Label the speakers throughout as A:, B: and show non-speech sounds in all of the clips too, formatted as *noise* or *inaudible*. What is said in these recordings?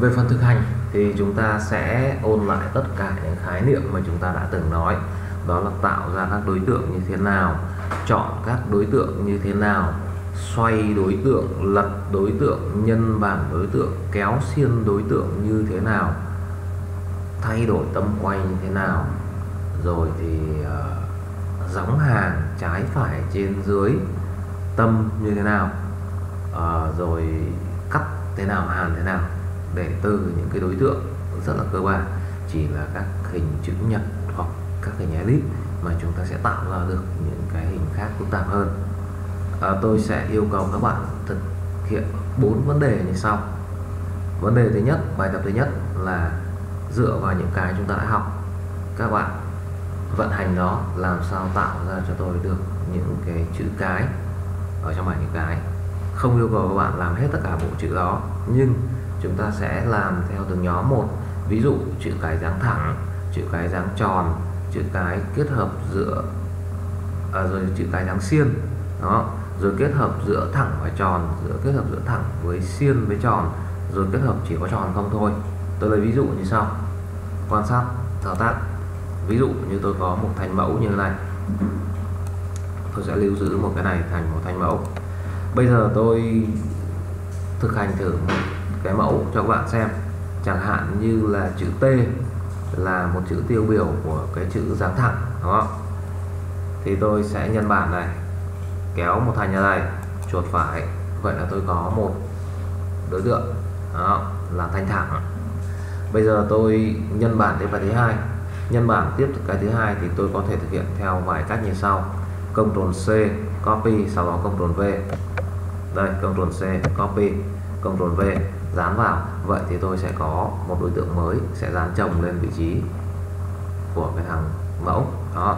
A: về phần thực hành thì chúng ta sẽ ôn lại tất cả những khái niệm mà chúng ta đã từng nói. Đó là tạo ra các đối tượng như thế nào chọn các đối tượng như thế nào xoay đối tượng lật đối tượng nhân bản đối tượng kéo xiên đối tượng như thế nào thay đổi tâm quay như thế nào. Rồi thì uh, gióng hàng trái phải trên dưới tâm như thế nào uh, rồi cắt thế nào hàn thế nào để từ những cái đối tượng rất là cơ bản. Chỉ là các hình chữ nhật hoặc các hình elip mà chúng ta sẽ tạo ra được những cái hình khác phức tạp hơn. À, tôi sẽ yêu cầu các bạn thực hiện bốn vấn đề như sau. Vấn đề thứ nhất bài tập thứ nhất là dựa vào những cái chúng ta đã học. Các bạn vận hành nó làm sao tạo ra cho tôi được những cái chữ cái ở trong bảng chữ cái. Không yêu cầu các bạn làm hết tất cả bộ chữ đó nhưng chúng ta sẽ làm theo từng nhóm một. Ví dụ chữ cái dáng thẳng chữ cái dáng tròn chữ cái kết hợp giữa à, rồi chữ cái dáng xiên đó. Rồi kết hợp giữa thẳng và tròn giữa kết hợp giữa thẳng với xiên với tròn rồi kết hợp chỉ có tròn không thôi. Tôi lấy ví dụ như sau. Quan sát thao tác. Ví dụ như tôi có một thành mẫu như thế này. Tôi sẽ lưu giữ một cái này thành một thành mẫu. Bây giờ tôi thực hành thử một cái mẫu cho các bạn xem. Chẳng hạn như là chữ T là một chữ tiêu biểu của cái chữ dáng thẳng, đúng không? Thì tôi sẽ nhân bản này, kéo một thành như đây, chuột phải. Vậy là tôi có một đối tượng đó là thanh thẳng bây giờ tôi nhân bản đến bài thứ hai. Nhân bản tiếp cái thứ hai thì tôi có thể thực hiện theo vài cách như sau. Ctrl C, copy, sau đó Ctrl V. Đây, Ctrl C, copy, Ctrl V dán vào. Vậy thì tôi sẽ có một đối tượng mới sẽ dán chồng lên vị trí của cái thằng mẫu. Đó.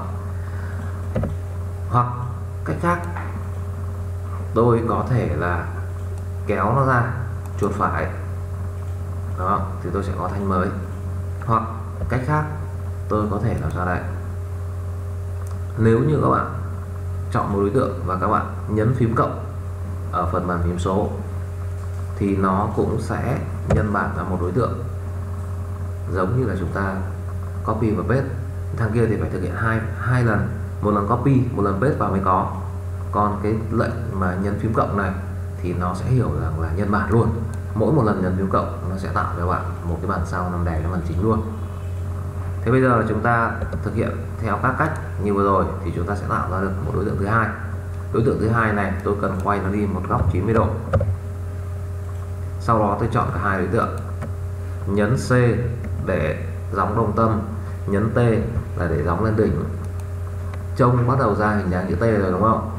A: Hoặc cách khác, tôi có thể là kéo nó ra, chuột phải. Đó, thì tôi sẽ có thanh mới. Hoặc cách khác, tôi có thể làm sao đây? Nếu như các bạn chọn một đối tượng và các bạn nhấn phím cộng ở phần bàn phím số thì nó cũng sẽ nhân bản ra một đối tượng giống như là chúng ta copy và paste. Thằng kia thì phải thực hiện hai hai lần, một lần copy, một lần paste vào mới có. Còn cái lệnh mà nhấn phím cộng này thì nó sẽ hiểu rằng là nhân bản luôn. Mỗi một lần nhấn phím cộng nó sẽ tạo cho bạn một cái bản sau nằm đè lên bản chính luôn. Thế bây giờ chúng ta thực hiện theo các cách như vừa rồi thì chúng ta sẽ tạo ra được một đối tượng thứ hai. Đối tượng thứ hai này tôi cần quay nó đi một góc 90 độ sau đó tôi chọn cả hai đối tượng. Nhấn C để gióng đồng tâm, nhấn T là để gióng lên đỉnh. Trông bắt đầu ra hình dáng chữ T rồi, đúng không?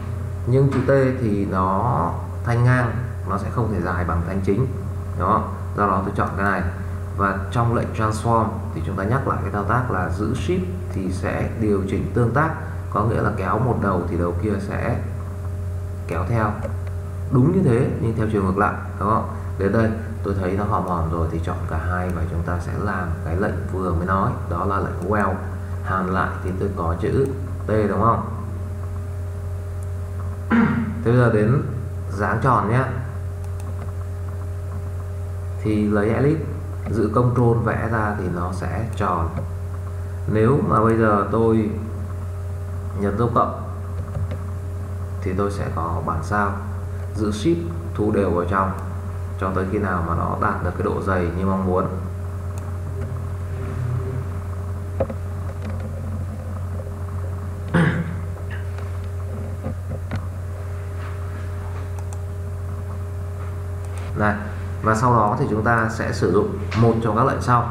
A: Nhưng chữ T thì nó thanh ngang, nó sẽ không thể dài bằng thanh chính. Đó, do đó tôi chọn cái này. Và trong lệnh transform thì chúng ta nhắc lại cái thao tác là giữ shift thì sẽ điều chỉnh tương tác. Có nghĩa là kéo một đầu thì đầu kia sẽ kéo theo. Đúng như thế, nhưng theo chiều ngược lại, đúng không? Đến đây, tôi thấy nó hòm hòm rồi thì chọn cả hai và chúng ta sẽ làm cái lệnh vừa mới nói. Đó là lệnh well. Hàn lại thì tôi có chữ T, đúng không? Thế bây giờ đến dáng tròn nhé. Thì lấy elip, giữ control vẽ ra thì nó sẽ tròn. Nếu mà bây giờ tôi nhấn dấu cộng thì tôi sẽ có bản sao. Giữ shift, thu đều vào trong cho tới khi nào mà nó đạt được cái độ dày như mong muốn. *coughs* Này, và sau đó thì chúng ta sẽ sử dụng một trong các lệnh sau.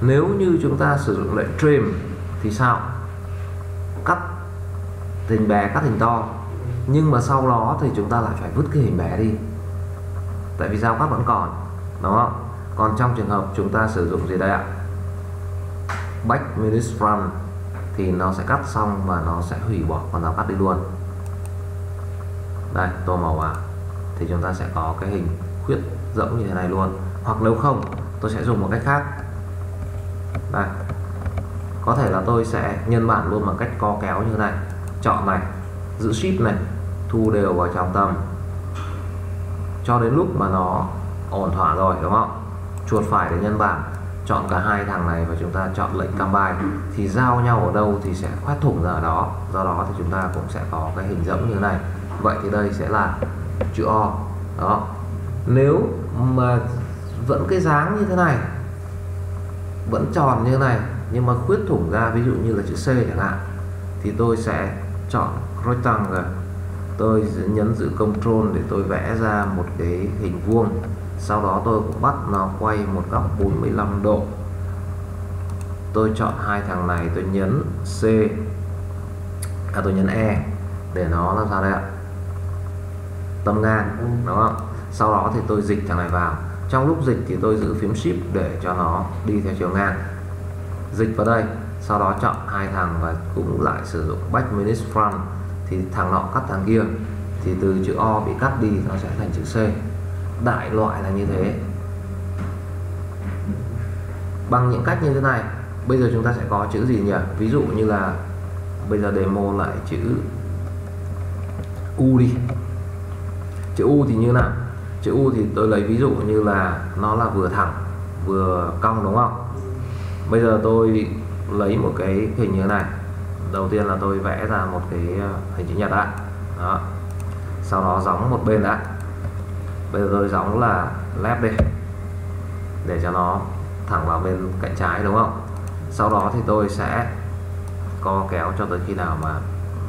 A: Nếu như chúng ta sử dụng lệnh trim thì sao? Cắt hình bé, cắt hình to. Nhưng mà sau đó thì chúng ta lại phải vứt cái hình bé đi tại vì giao cắt vẫn còn, đúng không? Còn trong trường hợp chúng ta sử dụng gì đây ạ? Back minus front thì nó sẽ cắt xong và nó sẽ hủy bỏ con giao cắt đi luôn. Đây, tô màu vào thì chúng ta sẽ có cái hình khuyết rỗng như thế này luôn. Hoặc nếu không, tôi sẽ dùng một cách khác. Đây. Có thể là tôi sẽ nhân bản luôn bằng cách co kéo như thế này, chọn này, giữ shift này, thu đều vào trong tâm cho đến lúc mà nó ổn thỏa rồi, đúng không? Chuột phải để nhân bản, chọn cả hai thằng này và chúng ta chọn lệnh combine, thì giao nhau ở đâu thì sẽ khoét thủng ra ở đó. Do đó thì chúng ta cũng sẽ có cái hình giống như thế này. Vậy thì đây sẽ là chữ O, đó. Nếu mà vẫn cái dáng như thế này, vẫn tròn như thế này, nhưng mà khuyết thủng ra, ví dụ như là chữ C chẳng hạn, thì tôi sẽ chọn rectangle tôi nhấn giữ control để tôi vẽ ra một cái hình vuông. Sau đó tôi cũng bắt nó quay một góc 45 độ. Tôi chọn hai thằng này tôi nhấn C à tôi nhấn E để nó làm sao đây ạ? Tâm ngang đúng không? Sau đó thì tôi dịch thằng này vào. Trong lúc dịch thì tôi giữ phím shift để cho nó đi theo chiều ngang. Dịch vào đây. Sau đó chọn hai thằng và cũng lại sử dụng back minus front thì thằng nọ cắt thằng kia, thì từ chữ O bị cắt đi nó sẽ thành chữ C. Đại loại là như thế. Bằng những cách như thế này, bây giờ chúng ta sẽ có chữ gì nhỉ? Ví dụ như là bây giờ demo lại chữ U đi. Chữ U thì như nào? Chữ U thì tôi lấy ví dụ như là nó là vừa thẳng, vừa cong đúng không? Bây giờ tôi lấy một cái hình như thế này đầu tiên là tôi vẽ ra một cái ờ, hình chữ nhật đã đó. Sau đó gióng một bên đã bây giờ tôi gióng là left đi, để cho nó thẳng vào bên cạnh trái, đúng không? Sau đó thì tôi sẽ co kéo cho tới khi nào mà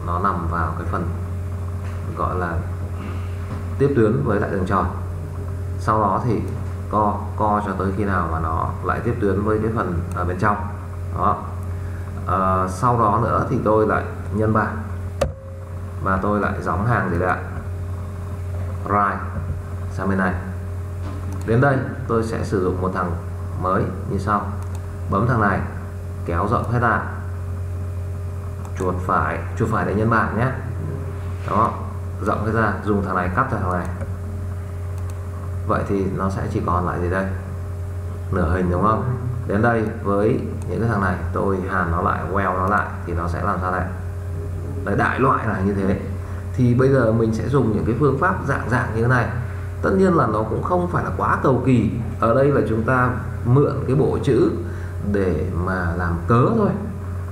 A: nó nằm vào cái phần gọi là tiếp tuyến với lại đường tròn. Sau đó thì co co cho tới khi nào mà nó lại tiếp tuyến với cái phần ở bên trong. Đó à, sau đó nữa thì tôi lại nhân bản. Và tôi lại gióng hàng gì đấy ạ? Right sang bên này. Đến đây tôi sẽ sử dụng một thằng mới như sau. Bấm thằng này kéo rộng hết ra chuột phải chuột phải để nhân bản nhé. Đó rộng hết ra dùng thằng này cắt thằng này. Vậy thì nó sẽ chỉ còn lại gì đây? Nửa hình đúng không? Đến đây với những cái thằng này, tôi hàn nó lại weld nó lại thì nó sẽ làm sao đây? Đấy, đại loại là như thế. Thì bây giờ mình sẽ dùng những cái phương pháp dạng dạng như thế này. Tất nhiên là nó cũng không phải là quá cầu kỳ. Ở đây là chúng ta mượn cái bộ chữ để mà làm cớ thôi.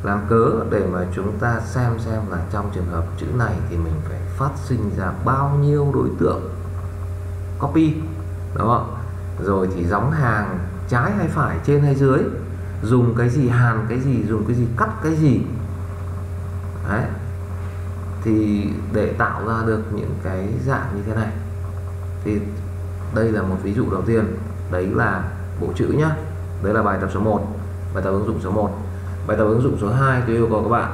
A: Làm cớ để mà chúng ta xem xem là trong trường hợp chữ này thì mình phải phát sinh ra bao nhiêu đối tượng copy, đúng không? Rồi thì gióng hàng trái hay phải, trên hay dưới dùng cái gì hàn, cái gì dùng, cái gì cắt, cái gì. Đấy. Thì để tạo ra được những cái dạng như thế này. Thì đây là một ví dụ đầu tiên. Đấy là bộ chữ nhá. Đấy là bài tập số 1 bài tập ứng dụng số 1 bài tập ứng dụng số 2 tôi yêu cầu các bạn.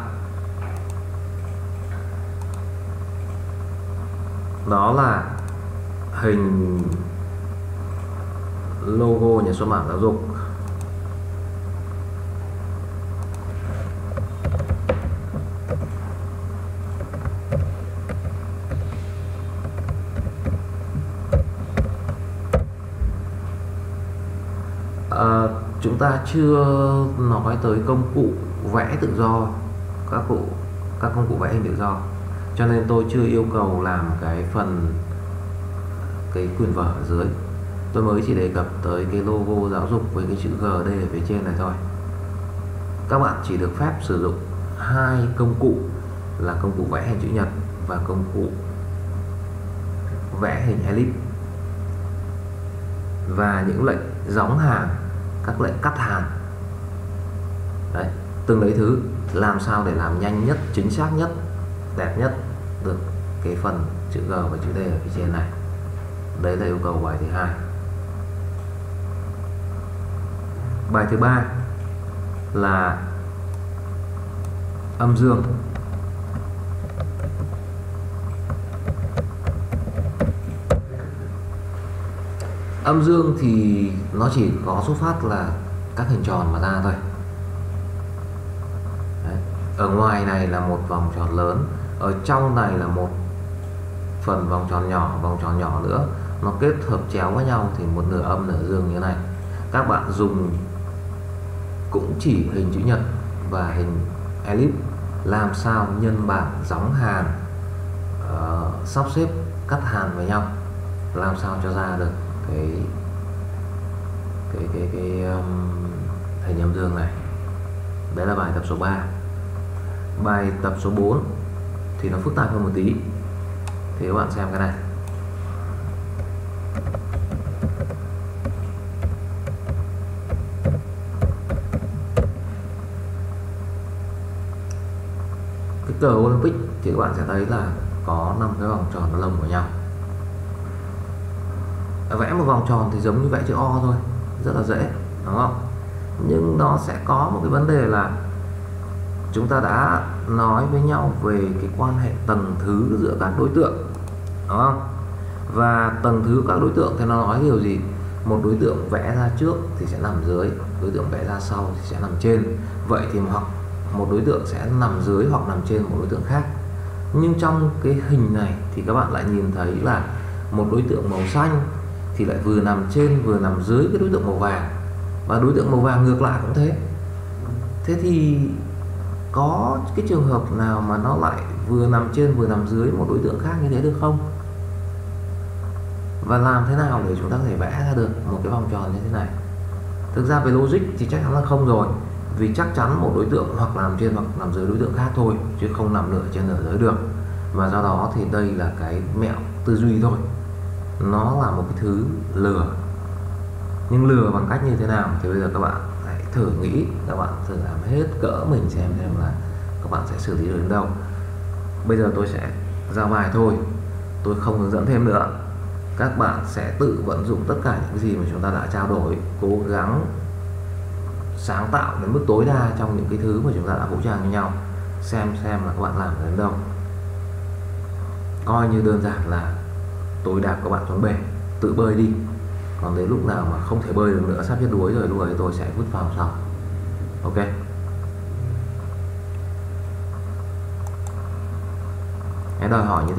A: Đó là hình logo nhà xuất bản giáo dục à, chúng ta chưa nói tới công cụ vẽ tự do, các cụ, các công cụ vẽ hình tự do. Cho nên tôi chưa yêu cầu làm cái phần, cái quyền vở ở dưới. Tôi mới chỉ đề cập tới cái logo giáo dục với cái chữ GD ở phía trên này thôi. Các bạn chỉ được phép sử dụng hai công cụ là công cụ vẽ hình chữ nhật và công cụ vẽ hình elip. Và những lệnh gióng hàng các lệnh cắt hàng. Đấy từng đấy thứ, làm sao để làm nhanh nhất, chính xác nhất, đẹp nhất được cái phần chữ G và chữ D ở phía trên này. Đấy là yêu cầu bài thứ hai. Bài thứ ba là âm dương. Âm dương thì nó chỉ có xuất phát là các hình tròn mà ra thôi. Đấy. ở ngoài này là một vòng tròn lớn ở trong này là một phần vòng tròn nhỏ vòng tròn nhỏ nữa. Nó kết hợp chéo với nhau thì một nửa âm nửa dương như thế này. Các bạn dùng cũng chỉ hình chữ nhật và hình elip làm sao nhân bảng gióng hàn uh, sắp xếp cắt hàn với nhau làm sao cho ra được cái cái cái cái um, thầy âm dương này. Đấy là bài tập số 3 bài tập số 4 thì nó phức tạp hơn một tí. Thì các bạn xem cái này. Cái cờ Olympic thì các bạn sẽ thấy là có năm cái vòng tròn nó lồng vào nhau vẽ một vòng tròn thì giống như vẽ chữ O thôi, rất là dễ, đúng không? Nhưng nó sẽ có một cái vấn đề là chúng ta đã nói với nhau về cái quan hệ tầng thứ giữa các đối tượng, đúng không? Và tầng thứ các đối tượng thì nó nói điều gì? Một đối tượng vẽ ra trước thì sẽ nằm dưới, đối tượng vẽ ra sau thì sẽ nằm trên. Vậy thì hoặc một đối tượng sẽ nằm dưới hoặc nằm trên một đối tượng khác. Nhưng trong cái hình này thì các bạn lại nhìn thấy là một đối tượng màu xanh thì lại vừa nằm trên, vừa nằm dưới cái đối tượng màu vàng. Và đối tượng màu vàng ngược lại cũng thế. Thế thì có cái trường hợp nào mà nó lại vừa nằm trên, vừa nằm dưới một đối tượng khác như thế được không? Và làm thế nào để chúng ta có thể vẽ ra được một cái vòng tròn như thế này? Thực ra về logic thì chắc chắn là không rồi. Vì chắc chắn một đối tượng hoặc nằm trên hoặc nằm dưới đối tượng khác thôi, chứ không nằm nửa trên nửa dưới được. Và do đó thì đây là cái mẹo tư duy thôi nó là một cái thứ lừa. Nhưng lừa bằng cách như thế nào thì bây giờ các bạn hãy thử nghĩ. Các bạn thử làm hết cỡ mình xem xem là các bạn sẽ xử lý được đến đâu. Bây giờ tôi sẽ ra bài thôi. Tôi không hướng dẫn thêm nữa. Các bạn sẽ tự vận dụng tất cả những cái gì mà chúng ta đã trao đổi, cố gắng sáng tạo đến mức tối đa trong những cái thứ mà chúng ta đã vũ trang với nhau. Xem xem là các bạn làm đến đâu. Coi như đơn giản là tôi đạp các bạn xuống bể, tự bơi đi. Còn đến lúc nào mà không thể bơi được nữa, sắp chết đuối rồi, lúc ấy tôi sẽ vứt vào sau ok. Cái đòi hỏi như thế